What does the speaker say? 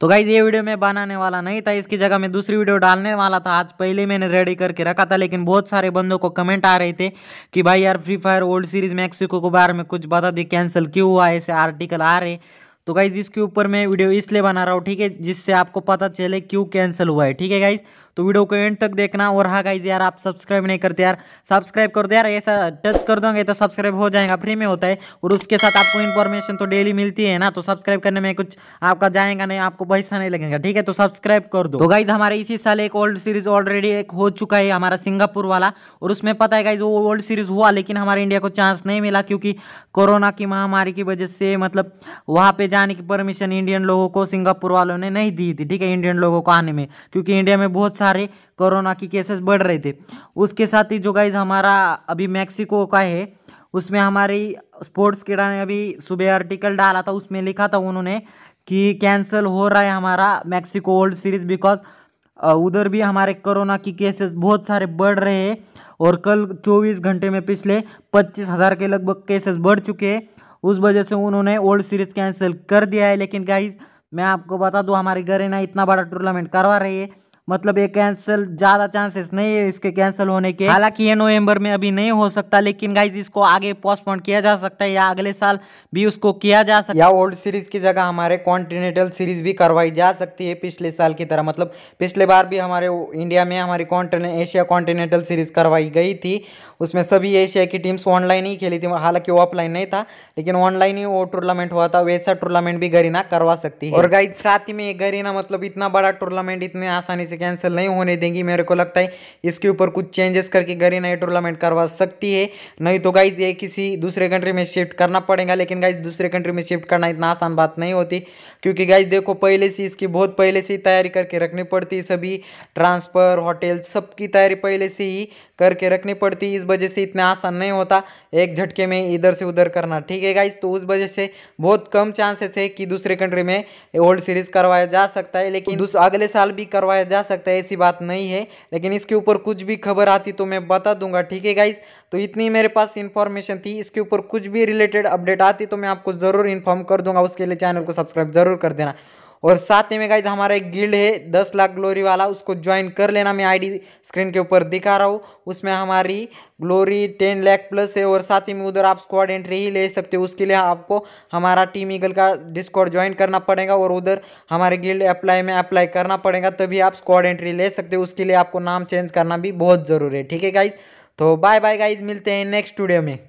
तो गाइज़ ये वीडियो मैं बनाने वाला नहीं था, इसकी जगह मैं दूसरी वीडियो डालने वाला था। आज पहले मैंने रेडी करके रखा था, लेकिन बहुत सारे बंदों को कमेंट आ रहे थे कि भाई यार Free Fire old series Mexico के बारे में कुछ बता दे कैंसिल क्यों हुआ, ऐसे आर्टिकल आ रहे। तो गाइज़ इसके ऊपर मैं वीडियो इसलिए बना रहा हूँ, ठीक है, जिससे आपको पता चले क्यों कैंसिल हुआ है, ठीक है गाइज़ तो वीडियो को एंड तक देखना। और हाँ गाइज़ यार, आप सब्सक्राइब नहीं करते यार सब्सक्राइब कर दो यार, ऐसा टच कर दोगे तो सब्सक्राइब हो जाएगा फ्री में होता है। और उसके साथ आपको इन्फॉर्मेशन तो डेली मिलती है ना तो सब्सक्राइब करने में कुछ आपका जाएगा नहीं, आपको पैसा नहीं लगेगा, ठीक है? तो सब्सक्राइब कर दो। तो गाइज़ हमारे इसी साल एक ओल्ड सीरीज़ ऑलरेडी एक हो चुका है, हमारा सिंगापुर वाला। और उसमें पता है गाइज़ वो ओल्ड सीरीज़ हुआ, लेकिन हमारे इंडिया को चांस नहीं मिला, क्योंकि कोरोना की महामारी की वजह से मतलब वहाँ पे जाने की परमिशन इंडियन लोगों को सिंगापुर वालों ने नहीं दी थी, ठीक है? इंडियन लोगों को आने में, क्योंकि इंडिया में बहुत सारे कोरोना की केसेस बढ़ रहे थे। उसके साथ ही जो गाइज़ हमारा अभी मैक्सिको का है, उसमें हमारी स्पोर्ट्स कीड़ा ने अभी सुबह आर्टिकल डाला था, उसमें लिखा था उन्होंने कि कैंसिल हो रहा है हमारा मैक्सिको वर्ल्ड सीरीज़ बिकॉज़ उधर भी हमारे कोरोना की केसेस बहुत सारे बढ़ रहे हैं और कल 24 घंटे में पिछले पच्चीस हज़ार के लगभग केसेस बढ़ चुके हैं। उस वजह से उन्होंने ओल्ड सीरीज़ कैंसिल कर दिया है। लेकिन गाइज़ मैं आपको बता दूँ, हमारी गरेना इतना बड़ा टूर्नामेंट करवा रही है। मतलब ये कैंसिल ज़्यादा चांसेस नहीं है इसके कैंसिल होने के। हालाँकि ये नवंबर में अभी नहीं हो सकता लेकिन गाइज़ इसको आगे पोस्टपोन किया जा सकता है या अगले साल भी उसको किया जा सकता है या ओल्ड सीरीज़ की जगह हमारे कॉन्टिनेंटल सीरीज़ भी करवाई जा सकती है पिछले साल की तरह। मतलब पिछले बार भी हमारे इंडिया में हमारी एशिया कॉन्टिनेंटल सीरीज़ करवाई गई थी। उसमें सभी एशिया की टीम्स ऑनलाइन ही खेली थी। हालाँकि वो ऑफलाइन नहीं था लेकिन ऑनलाइन ही वो टूर्नामेंट हुआ था वैसा टूर्नामेंट भी गरीना करवा सकती है। और गाइज़ साथ ही में गरीना मतलब इतना बड़ा टूर्नामेंट इतने आसानी से कैंसिल नहीं होने देंगी। मेरे को लगता है इसके ऊपर कुछ चेंजेस करके गरीना ये टूर्नामेंट करवा सकती है। नहीं तो गाइज़ ये किसी दूसरे कंट्री में शिफ्ट करना पड़ेगा, लेकिन गाइज़ दूसरे कंट्री में शिफ्ट करना इतना आसान बात नहीं होती। क्योंकि गाइज़ देखो, पहले से इसकी बहुत पहले से ही तैयारी करके रखनी पड़ती सभी। ट्रांसफ़र होटल सबकी तैयारी पहले से ही करके रखनी पड़ती इस वजह से इतना आसान नहीं होता। एक झटके में इधर से उधर करना। ठीक है गाइज़ तो उस वजह से बहुत कम चांसेस है कि दूसरे कंट्री में ओल्ड सीरीज़ करवाया जा सकता है, लेकिन अगले साल भी करवाया जा सकता है, ऐसी बात नहीं है, लेकिन इसके ऊपर कुछ भी खबर आती तो मैं बता दूँगा, ठीक है गाइज़ तो इतनी मेरे पास इन्फॉर्मेशन थी, इसके ऊपर कुछ भी रिलेटेड अपडेट आती तो मैं आपको ज़रूर इन्फॉर्म कर दूँगा, उसके लिए चैनल को सब्सक्राइब ज़रूर कर देना। और साथ ही में गाइज़ हमारा एक गिल्ड है, दस लाख ग्लोरी वाला, उसको ज्वाइन कर लेना, मैं आईडी स्क्रीन के ऊपर दिखा रहा हूँ। उसमें हमारी ग्लोरी टेन लाख प्लस है और साथ ही में उधर आप स्क्वाड एंट्री ही ले सकते हो। उसके लिए आपको हमारा टीम ईगल का डिस्कॉर्ड ज्वाइन करना पड़ेगा और उधर हमारे गिल्ड अप्लाई में अप्लाई करना पड़ेगा, तभी आप स्क्वाड एंट्री ले सकते हो। उसके लिए आपको नाम चेंज करना भी बहुत ज़रूरी है, ठीक है गाइज़ तो बाय बाय गाइज़ मिलते हैं नेक्स्ट वीडियो में।